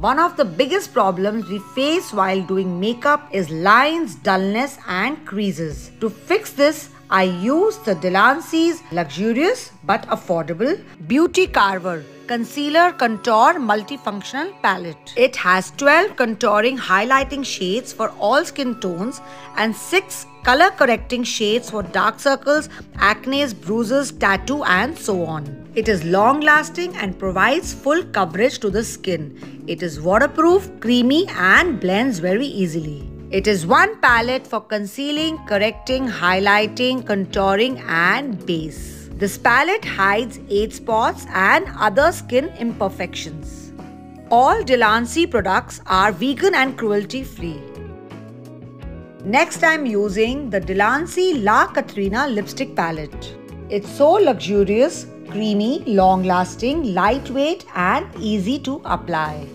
One of the biggest problems we face while doing makeup is lines, dullness and creases. To fix this, I use the De'lanci's luxurious but affordable Beauty Carver Concealer Contour Multifunctional Palette. It has 12 contouring highlighting shades for all skin tones and 6 color correcting shades for dark circles, acne, bruises, tattoo and so on. It is long lasting and provides full coverage to the skin. It is waterproof, creamy and blends very easily. It is one palette for concealing, correcting, highlighting, contouring and base. This palette hides age spots and other skin imperfections. All De'lanci products are vegan and cruelty free. Next I'm using the De'lanci La Catrina lipstick palette. It's so luxurious, creamy, long lasting, lightweight and easy to apply.